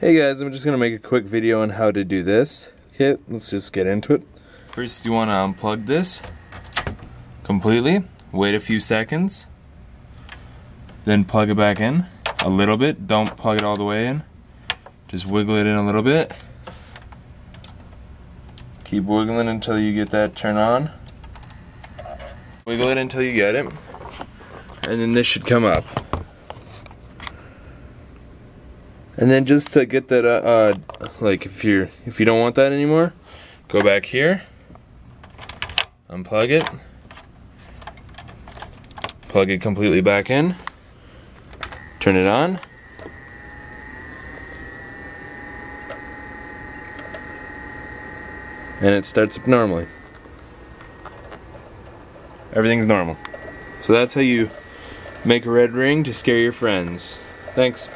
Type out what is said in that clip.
Hey guys, I'm just gonna make a quick video on how to do this. Okay, let's just get into it. First you wanna unplug this completely, wait a few seconds, then plug it back in a little bit, don't plug it all the way in. Just wiggle it in a little bit. Keep wiggling until you get that turn on. Wiggle it until you get it. And then this should come up. And then just to get that, uh, uh, like if you're, if you don't want that anymore, go back here, unplug it, plug it completely back in, turn it on, and it starts up normally. Everything's normal. So that's how you make a red ring to scare your friends. Thanks.